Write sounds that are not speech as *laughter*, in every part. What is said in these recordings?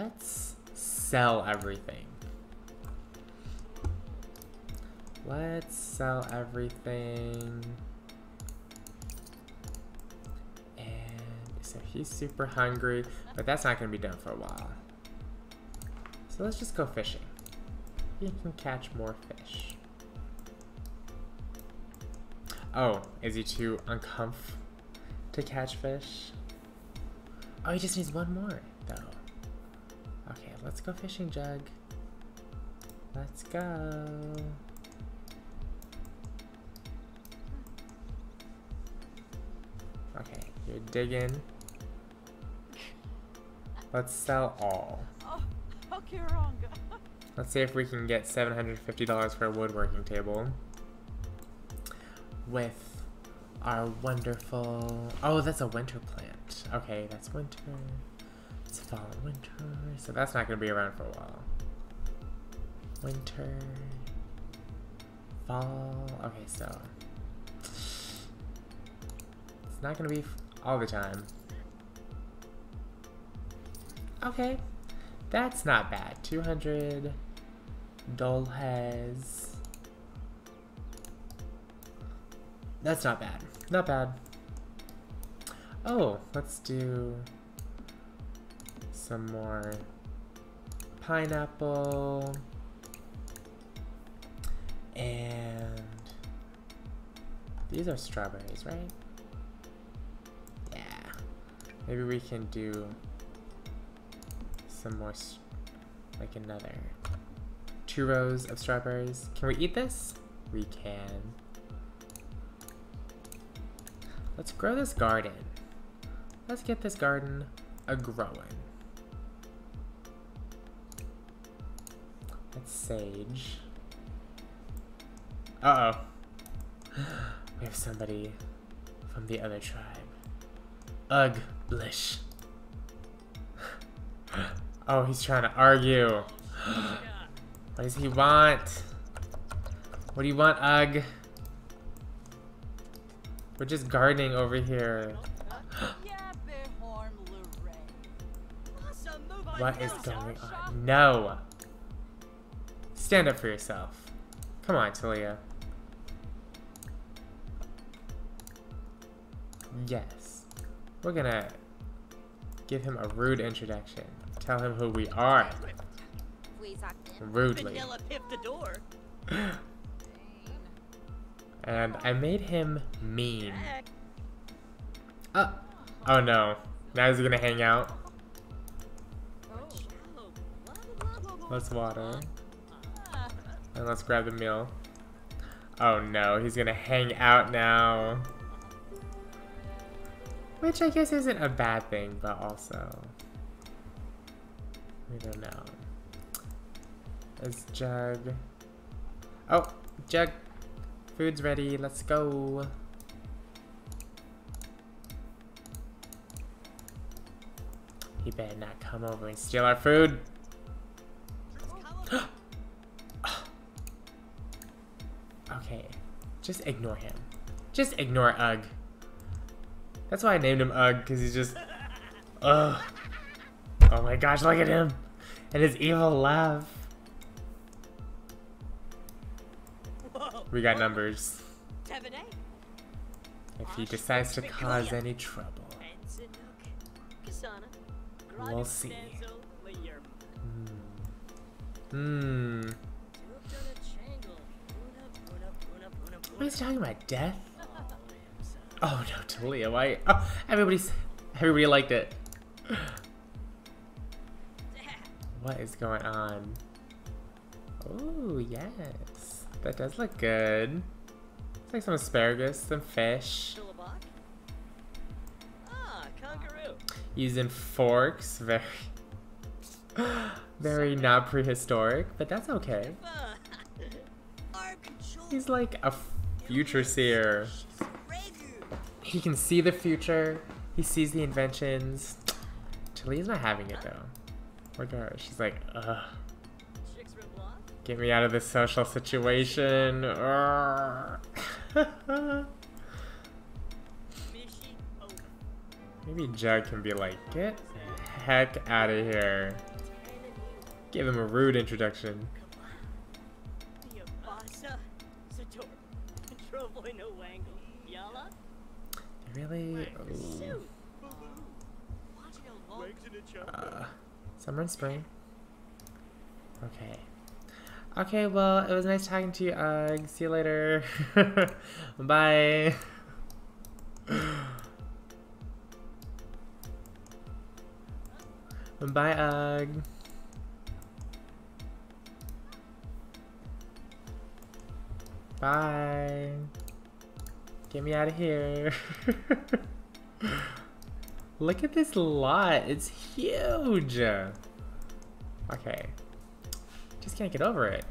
let's sell everything. Let's sell everything. And so he's super hungry, but that's not gonna be done for a while. So let's just go fishing. We can catch more fish. Oh, is he too uncomf to catch fish? Oh, he just needs one more, though. Okay, let's go fishing, Jug. Let's go. Okay, you're digging. Let's sell all. Oh. *laughs* Let's see if we can get $750 for a woodworking table. With our wonderful... Oh, that's a winter plant. Okay, that's winter. It's fall and winter. So that's not going to be around for a while. Winter. Fall. Okay, so... It's not going to be all the time. Okay. That's not bad. 200 Dole has... That's not bad. Not bad. Oh, let's do some more pineapple. And these are strawberries, right? Yeah. Maybe we can do some more, like another two rows of strawberries. Can we eat this? We can. Let's grow this garden. Let's get this garden a growing. Sage. Uh oh. *gasps* We have somebody from the other tribe. Ugh, blish. *gasps* Oh, he's trying to argue. *gasps* What does he want? What do you want, Ugh? We're just gardening over here. What is going on? No! Stand up for yourself. Come on, Talia. Yes. We're gonna give him a rude introduction. Tell him who we are. Rudely. *gasps* and I made him mean. Oh. Oh no. Now he's gonna hang out. Let's water. And let's grab the meal. Oh no, he's gonna hang out now. Which I guess isn't a bad thing, but also... We don't know. Is Jug... Oh! Jug! Food's ready, let's go! He better not come over and steal our food! Just ignore him. Just ignore Ugg. That's why I named him Ugg, because he's just... Ugh. Oh my gosh, look at him! And his evil laugh. We got numbers. If he decides to cause any trouble, we'll see. Hmm. Hmm. What is he talking about? Death? Oh no, Talia, why? Oh, everybody's, everybody liked it. What is going on? Oh, yes. That does look good. It's like some asparagus, some fish. Using forks, very, *gasps* very not prehistoric, but that's okay. *laughs* He's like a future seer. He can see the future. He sees the inventions. Talia's not having it though. At her. She's like, ugh. Get me out of this social situation. Maybe Jug can be like, get the heck out of here. Give him a rude introduction. Really? Uh, summer and spring. Okay. Okay, well, it was nice talking to you, Ugg. See you later. *laughs* Bye. *laughs* Bye, Ugg. Bye. Get me out of here. *laughs* Look at this lot. It's huge. Okay. Just can't get over it.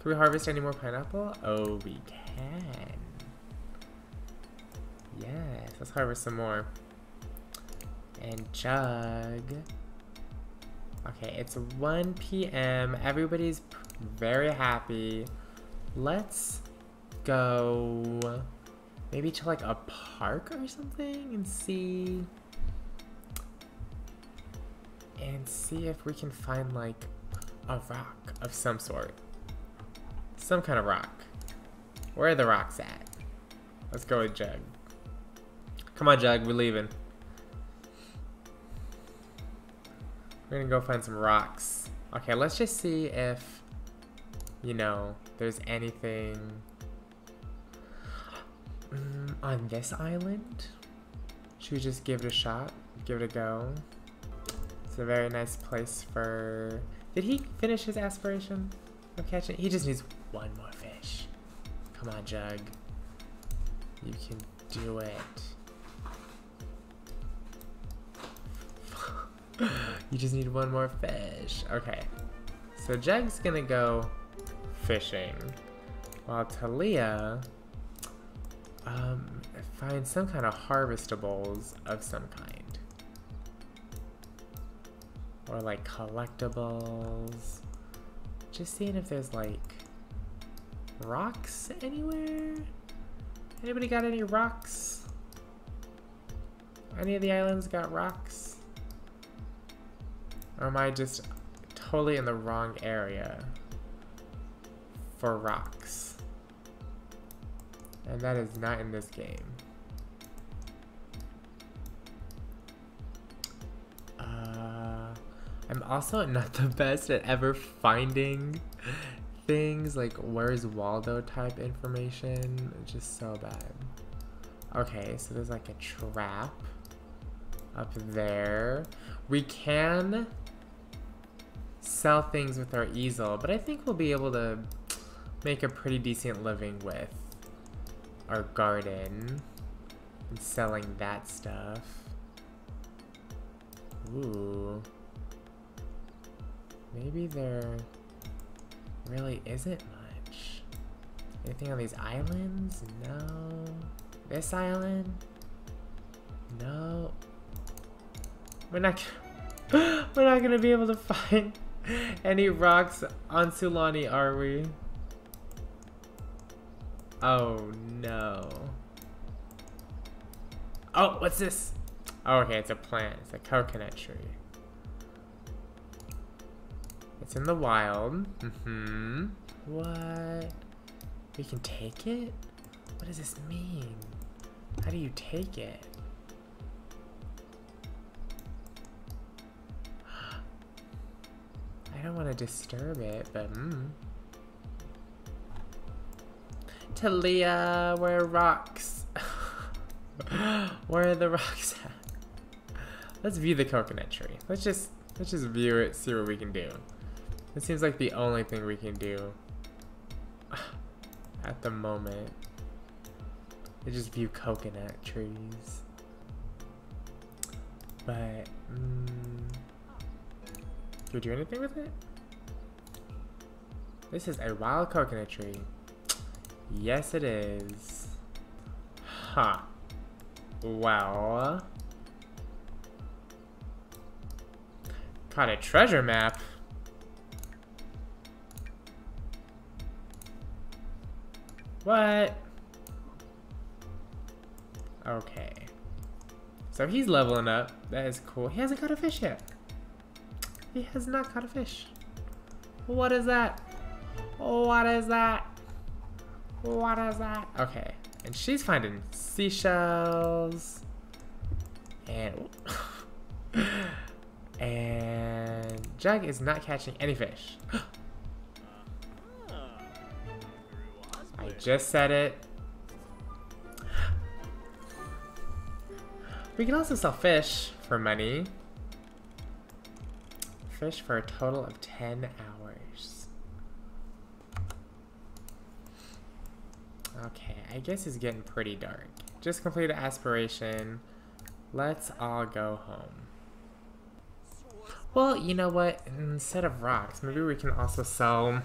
Can we harvest any more pineapple? Oh, we can. Yes, let's harvest some more. And jug. Okay, it's 1 p.m. Everybody's very happy. Let's go maybe to like a park or something and see and see if we can find like a rock of some sort. Some kind of rock. Where are the rocks at? Let's go with Jug. Come on, Jug, we're leaving. We're gonna go find some rocks. Okay, let's just see if, you know, there's anything on this island. Should we just give it a shot? Give it a go? It's a very nice place for... Did he finish his aspiration of catching? He just needs one more fish. Come on, Jug. You can do it. *laughs* you just need one more fish. Okay. So Jug's gonna go fishing. While Talia um, finds some kind of harvestables of some kind. Or like collectibles. Just seeing if there's like rocks anywhere. Anybody got any rocks? Any of the islands got rocks? Or am I just totally in the wrong area for rocks? And that is not in this game. Uh, I'm also not *laughs* the best at ever finding things like where's Waldo type information. It's just so bad. Okay, so there's like a trap up there. We can sell things with our easel, but I think we'll be able to make a pretty decent living with our garden and selling that stuff. Ooh. Maybe there really isn't much. Anything on these islands? No. This island? No. We're not *gasps* we're not gonna be able to find *laughs* any rocks on Sulani, are we? Oh no. Oh, what's this? Oh, okay, it's a plant. It's a coconut tree. It's in the wild. Mm-hmm. What? We can take it? What does this mean? How do you take it? *gasps* I don't want to disturb it, but mm. Talia, where are rocks? *laughs* where are the rocks at? Let's view the coconut tree. Let's just let's just view it, see what we can do. It seems like the only thing we can do *sighs* at the moment. Is just view coconut trees. But mm, do we do anything with it? This is a wild coconut tree. Yes, it is. Huh. Well. Got a treasure map. What? Okay. So he's leveling up. That is cool. He hasn't caught a fish yet. He has not caught a fish. What is that? What is that? What is that? Okay. And she's finding seashells. And *laughs* and Jug is not catching any fish. *gasps* *gasps* I just said it. *gasps* We can also sell fish for money. Fish for a total of 10 hours. Okay, I guess it's getting pretty dark. Just completed aspiration. Let's all go home. Well, you know what? Instead of rocks, maybe we can also sell...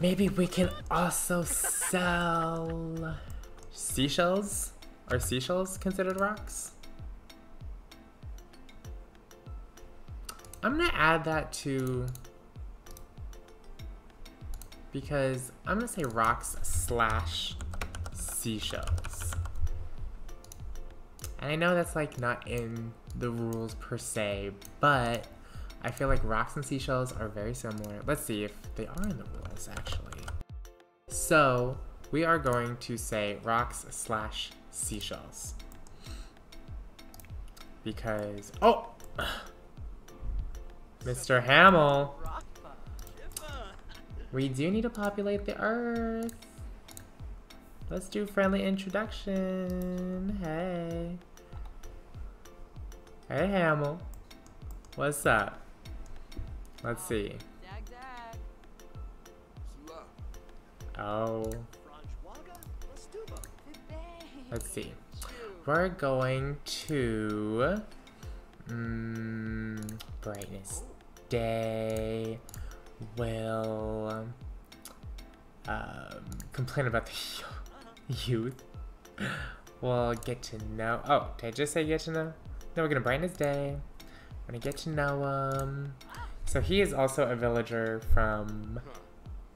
Maybe we can also sell... Seashells? Are seashells considered rocks? I'm gonna add that to... Because I'm gonna say rocks slash seashells. And I know that's like not in the rules per se, but I feel like rocks and seashells are very similar. Let's see if they are in the rules actually. So we are going to say rocks slash seashells. Because, oh! *sighs* Mr. Hamill, we do need to populate the earth. Let's do friendly introduction. Hey. Hey, Hamel. What's up? Let's see. Oh. Let's see. We're going to... Mm, brightness day will um, complain about the *laughs* youth. We'll get to know. Oh, did I just say get to know? No, we're gonna brighten his day. We're gonna get to know him. So he is also a villager from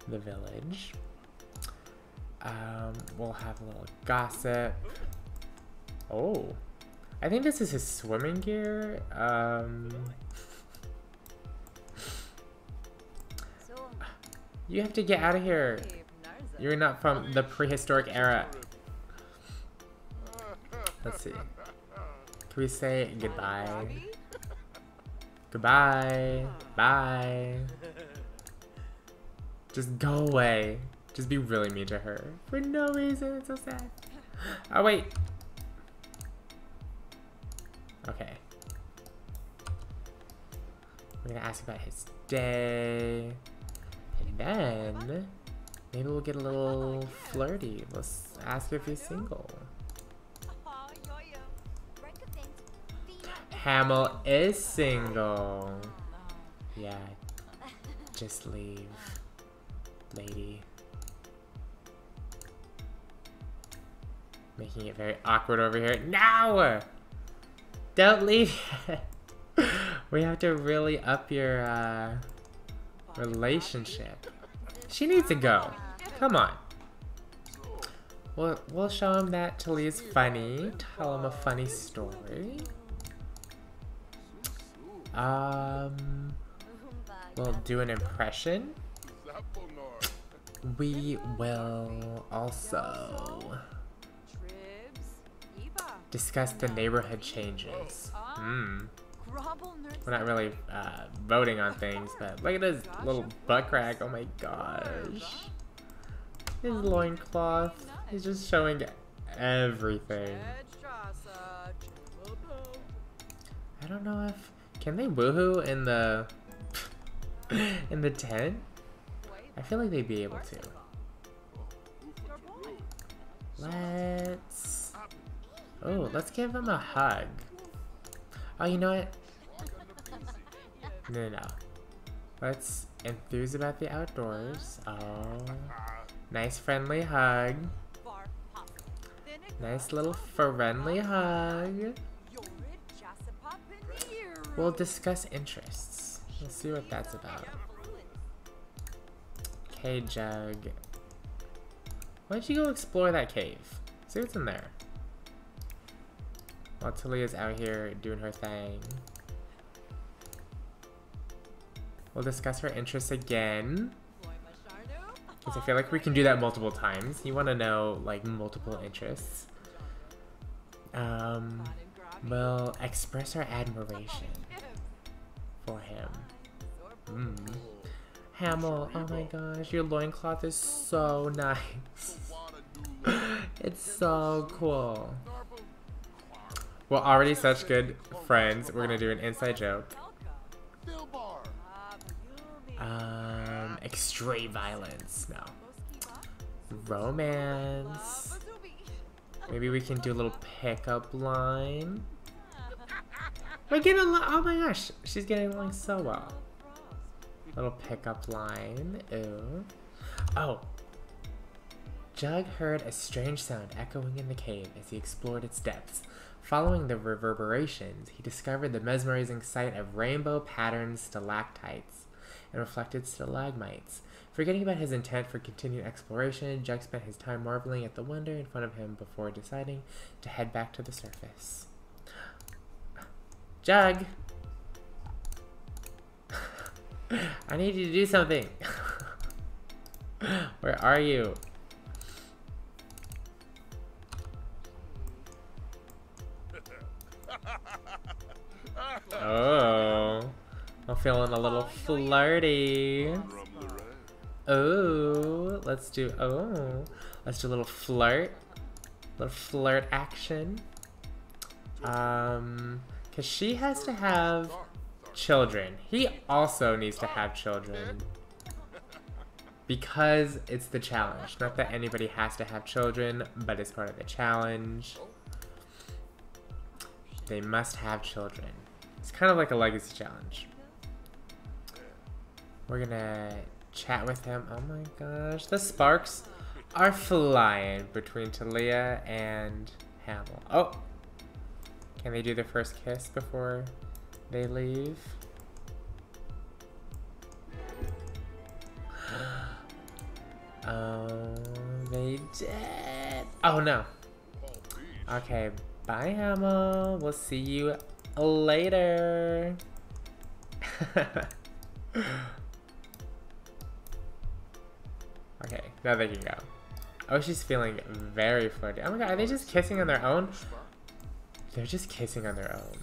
the village. Um, we'll have a little gossip. Oh, I think this is his swimming gear. Um, you have to get out of here. You're not from the prehistoric era. Let's see. Can we say goodbye? Goodbye. Bye. Just go away. Just be really mean to her. For no reason. It's so sad. Oh, wait. Okay. We're gonna ask about his day. And then, maybe we'll get a little flirty. Let's ask if he's single. Hamill is single. Yeah, just leave, lady. Making it very awkward over here. No! Don't leave *laughs* We have to really up your uh, relationship. She needs to go. Come on. We'll, we'll show him that Talia's funny. Tell him a funny story. Um, we'll do an impression. We will also discuss the neighborhood changes. Hmm. We're not really uh, voting on things, but look at this little butt crack. Oh my gosh. His loincloth is just showing everything. I don't know if can they woohoo in the *laughs* in the tent? I feel like they'd be able to. Let's Oh, let's give them a hug. Oh, you know what? No, no, no. Let's enthuse about the outdoors. Oh, nice friendly hug. Nice little friendly hug. We'll discuss interests. Let's see what that's about. Okay, Jug. Why don't you go explore that cave? See what's in there. While Talia's out here doing her thing. We'll discuss her interests again. Because I feel like we can do that multiple times. You want to know, like, multiple interests. Um, we'll express our admiration for him. Mm. Hamel, oh my gosh, your loincloth is so *laughs* nice. it's so cool. We're already such good friends. We're gonna do an inside joke. Um, extreme violence. No. Romance. Maybe we can do a little pickup line. We're getting along. Oh my gosh, she's getting along so well. Little pickup line. Ooh. Oh. Jug heard a strange sound echoing in the cave as he explored its depths. Following the reverberations, he discovered the mesmerizing sight of rainbow patterned stalactites and reflected stalagmites. Forgetting about his intent for continued exploration, Jug spent his time marveling at the wonder in front of him before deciding to head back to the surface. *gasps* Jug! *laughs* I need you to do something! *laughs* Where are you? Oh, I'm feeling a little flirty. Oh, let's do, oh, let's do a little flirt. A Little flirt action. Um, cause she has to have children. He also needs to have children. Because it's the challenge. Not that anybody has to have children, but it's part of the challenge. They must have children. It's kind of like a legacy challenge. We're gonna chat with him. Oh my gosh, the sparks are flying between Talia and Hamel. Oh, can they do the first kiss before they leave? *gasps* Oh, they did. Oh no. Okay, bye Hamel. We'll see you later. *laughs* okay, now they can go. Oh, she's feeling very flirty. Oh my god, are they just kissing on their own? They're just kissing on their own.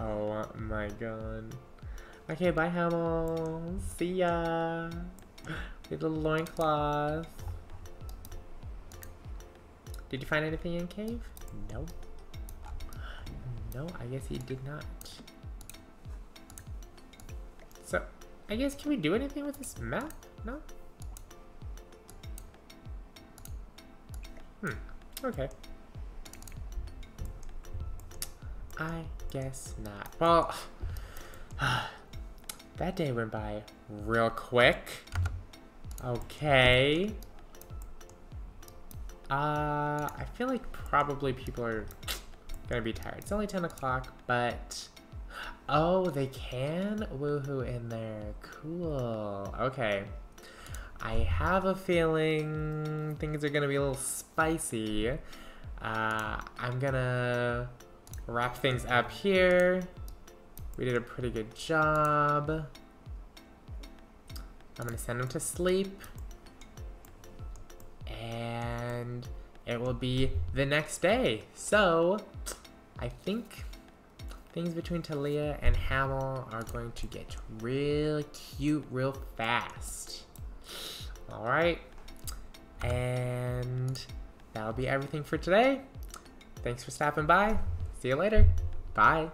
Oh my god. Okay, bye Hamel. See ya. *gasps* Little loincloth. Did you find anything in cave? No. No, I guess he did not. So, I guess, can we do anything with this map? No? Hmm, okay. I guess not. Well, *sighs* that day went by real quick. Okay. Uh, I feel like probably people are gonna be tired. It's only 10 o'clock, but... Oh, they can? Woohoo in there. Cool. Okay. I have a feeling things are gonna be a little spicy. Uh, I'm gonna wrap things up here. We did a pretty good job. I'm gonna send them to sleep. It will be the next day. So, I think things between Talia and Hamel are going to get real cute real fast. Alright. And that'll be everything for today. Thanks for stopping by. See you later. Bye.